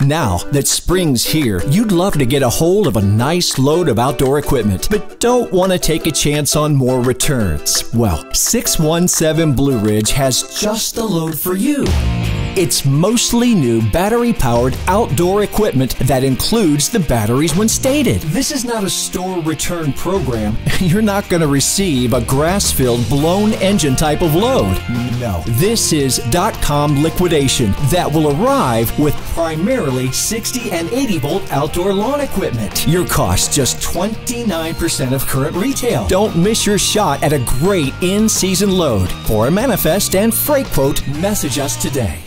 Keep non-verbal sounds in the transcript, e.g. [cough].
Now that spring's here, you'd love to get a hold of a nice load of outdoor equipment, but don't want to take a chance on more returns. Well, 617 Blue Ridge has just the load for you. It's mostly new battery powered outdoor equipment that includes the batteries when stated. This is not a store return program. [laughs] You're not going to receive a grass filled blown engine type of load. No. This is dot com liquidation that will arrive with primarily 60 and 80 volt outdoor lawn equipment. Your cost just 29% of current retail. Don't miss your shot at a great in season load. For a manifest and freight quote, message us today.